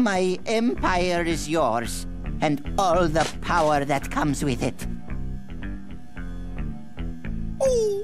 My empire is yours, and all the power that comes with it. Oh,